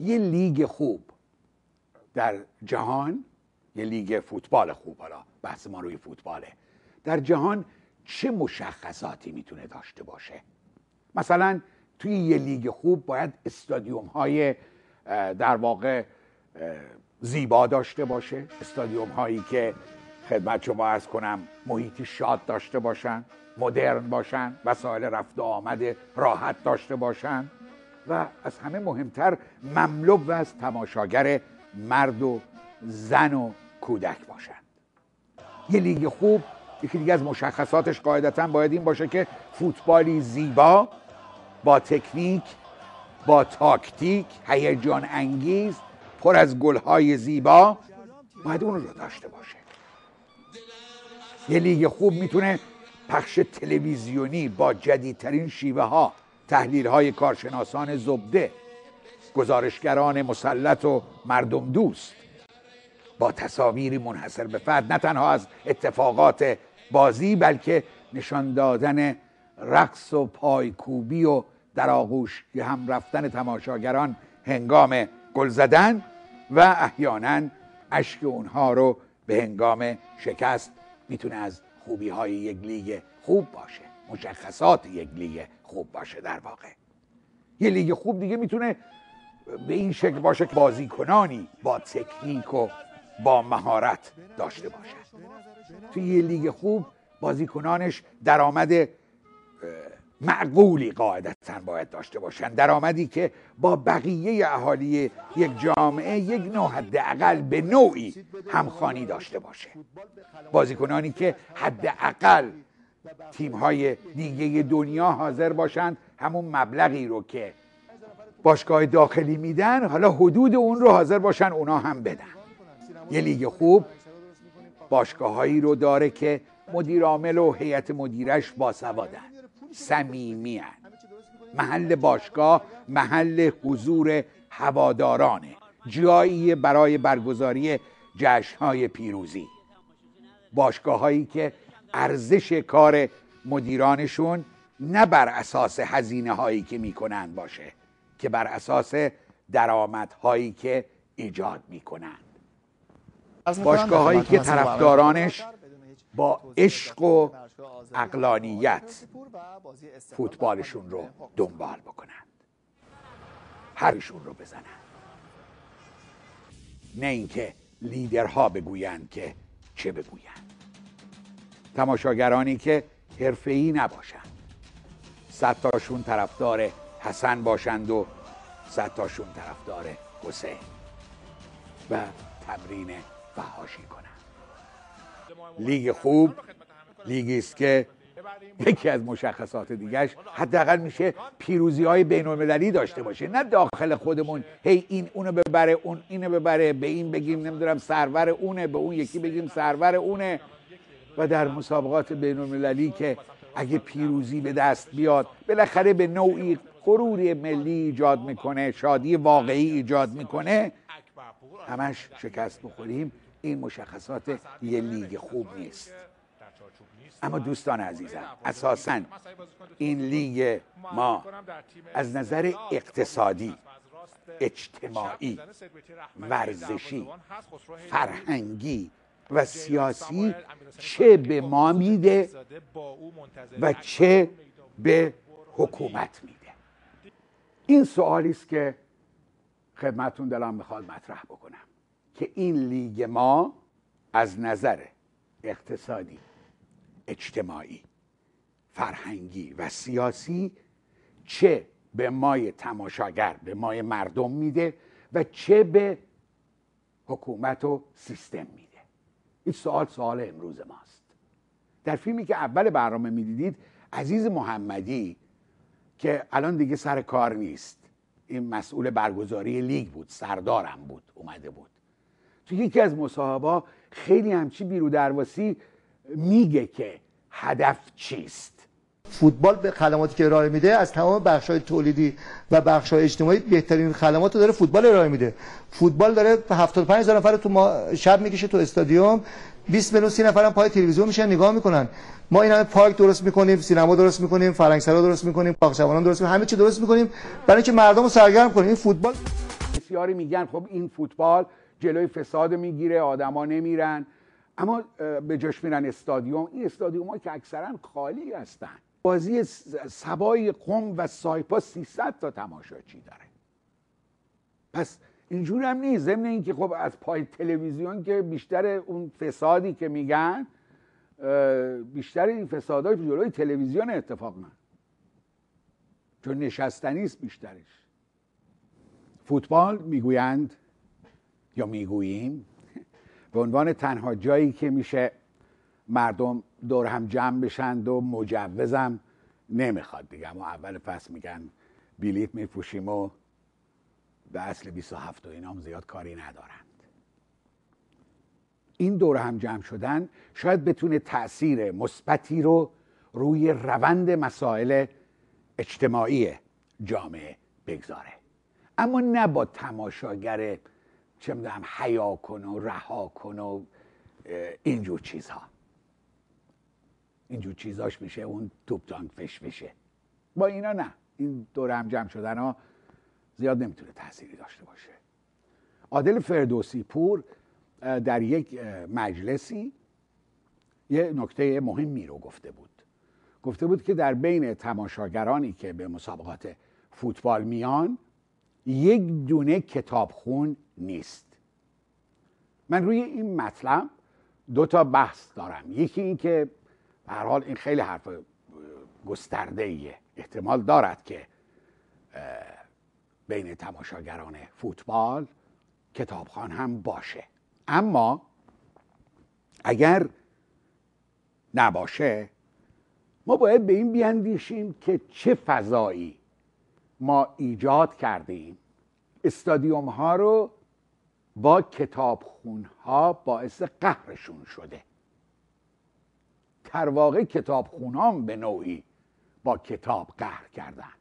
یه لیگ خوب در جهان یه لیگ فوتبال خوب حالا بحث ما روی فوتباله. در جهان چه مشخصاتی می‌تونه داشته باشه؟ مثلا توی یه لیگ خوب باید استادیوم های در واقع زیبا داشته باشه. استادیوم هایی که خدمت شما ارز کنم محیطی شاد داشته باشن مدرن باشن وسایل رفت و آمد راحت داشته باشن. و از همه مهمتر مملو از تماشاگر مرد و زن و کودک باشند. یه لیگ خوب یکی دیگه از مشخصاتش قاعدتا باید این باشه که فوتبالی زیبا با تکنیک با تاکتیک هیجان انگیز پر از گلهای زیبا باید اون رو داشته باشه. یه لیگ خوب می‌تونه پخش تلویزیونی با جدیدترین شیوه ها تحلیل های کارشناسان زبده گزارشگران مسلط و مردم دوست. با تصاویری منحصر به فرد نه تنها از اتفاقات بازی بلکه نشان دادن رقص و پایکوبی و در آغوش هم رفتن تماشاگران هنگام گل زدن و احیانا اشک اونها رو به هنگام شکست می‌تونه از خوبی های یک لیگ خوب باشه. مشخصات یک لیگ خوب باشه در واقع. یه لیگ خوب دیگه می‌تونه به این شکل باشه که بازیکنانی با تکنیک و با مهارت داشته باشه. توی یه لیگ خوب بازیکنانش درآمد معقولی قاعدتا باید داشته باشن. درآمدی که با بقیه اهالی یک جامعه یک نوع حداقل به نوعی همخانی داشته باشه. بازیکنانی که حداقل تیم های دیگه دنیا حاضر باشند همون مبلغی رو که باشگاه داخلی میدن حالا حدود اون رو حاضر باشن اونا هم بدن. یه لیگ خوب باشگاههایی رو داره که مدیر عامل و هیئت مدیرش باسوادن صمیمی محل باشگاه محل حضور هوادارانه. جایی برای برگزاری جشنهای پیروزی. باشگاه هایی که ارزش کار مدیرانشون نه بر اساس هزینه هایی که می‌کنند باشه که بر اساس درآمد هایی که ایجاد می‌کنند. باشگاه هایی که طرفدارانش با عشق و اقلانیت فوتبالشون رو دنبال بکنند. هرشون رو بزنند. نه اینکه لیدرها بگویند که چه بگویند. تماشاگرانی که حرفه‌ای نباشند. صد تاشون طرفدار حسن باشند و صد تاشون طرفدار حسین و تمرین فهاشی کنند. لیگ خوب لیگی است که یکی از مشخصات دیگرش حداقل میشه پیروزی های بین المللی داشته باشه. نه داخل خودمون هی این اونو ببره اون اینو ببره به این بگیم نمی‌دونم سرور اونه به اون یکی بگیم سرور اونه. و در مسابقات بین المللی که اگه پیروزی به دست بیاد بالاخره به نوعی غرور ملی ایجاد می‌کنه شادی واقعی ایجاد می‌کنه همش شکست بخوریم این مشخصات یه لیگ خوب نیست. اما دوستان عزیزم اساسا این لیگ ما از نظر اقتصادی اجتماعی ورزشی فرهنگی و سیاسی چه به ما میده و چه به حکومت میده. این سوالی است که خدمتون دلم می‌خواد مطرح بکنم که این لیگ ما از نظر اقتصادی اجتماعی فرهنگی و سیاسی چه به مای تماشاگر به مای مردم میده و چه به حکومت و سیستم میده. این سوال سوال امروز ماست. در فیلمی که اول برنامه می‌دیدید عزیز محمدی که الان دیگه سر کار نیست. این مسئول برگزاری لیگ بود سردارم بود اومده بود. تو یکی از مصاحبه خیلی همچی بیرو درواسی میگه که هدف چیست. فوتبال به خدماتی که ارائه میده از تمام بخش های تولیدی و بخش های اجتماعی بهترین خدمات رو داره فوتبال ارائه میده. فوتبال داره 75 هزار نفر تو ما شب می‌کشه تو استادیوم. 20 میلیون 30 نفرم پای تلویزیون میشن نگاه می‌کنن. ما این همه پارک درست می‌کنیم سینما درست می‌کنیم فرنگسرا درست می‌کنیم باغ درست می‌کنیم همه چی درست می‌کنیم. برای اینکه مردم رو سرگرم کنیم. این فوتبال بسیاری میگن خب این فوتبال جلوی فساد می‌گیره آدما نمیرن. اما به جاش میرن استادیوم. این استادیوم که اکثرا خالی هستن. بازی سبای قم و سایپا 300 تا تماشاچی داره. پس اینجور هم نیست. ضمن اینکه خب از پای تلویزیون که بیشتر اون فسادی که میگن بیشتر این فسادهای جلوی تلویزیون اتفاق من چون نشستنی است بیشترش. فوتبال می‌گویند یا می‌گوییم به عنوان تنها جایی که میشه مردم دور هم جمع بشند و مجوزم نمی‌خواد دیگه. اما اول فصل میگن بلیت میفوشیم و به اصل 27 و اینام زیاد کاری ندارند. این دور هم جمع شدن شاید بتونه تاثیر مثبتی رو روی روند مسائل اجتماعی جامعه بگذاره. اما نه با تماشاگر چه می‌دونم حیا کن و رها کن و اینجور چیزها. اینجور چیزاش میشه اون توپ فش بشه با اینا نه. این دور هم جمع شدن ها زیاد نمی‌تونه تأثیری داشته باشه. عادل فردوسی پور در یک مجلسی یه نکته مهمی رو گفته بود. گفته بود که در بین تماشاگرانی که به مسابقات فوتبال میان یک دونه کتابخون نیست. من روی این مطلب دو تا بحث دارم. یکی این که به هر حال این خیلی حرف گسترده ایه احتمال دارد که بین تماشاگران فوتبال کتابخان هم باشه. اما اگر نباشه ما باید به این بیاندیشیم که چه فضایی ما ایجاد کردیم. استادیوم ها رو با کتابخون ها باعث قهرشون شده. در واقع کتابخون به نوعی با کتاب قهر کردن.